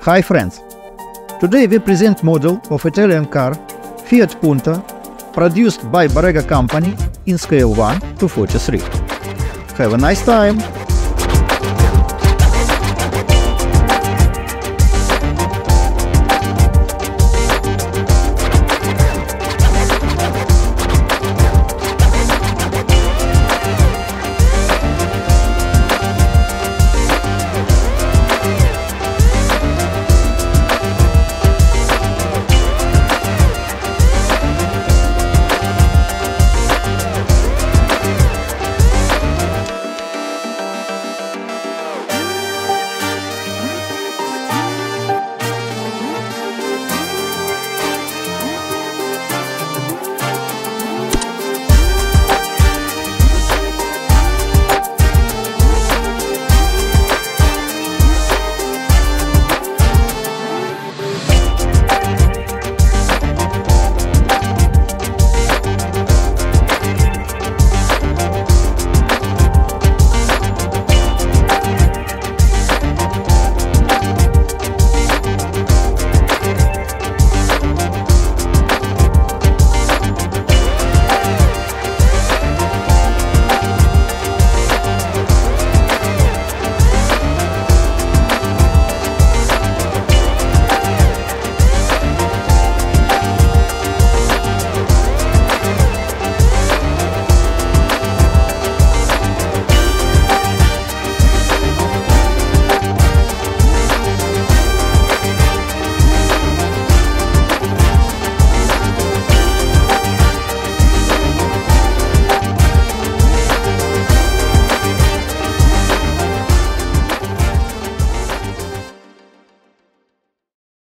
Hi friends! Today we present model of Italian car Fiat Punto produced by Bburago company in scale 1 to 43. Have a nice time!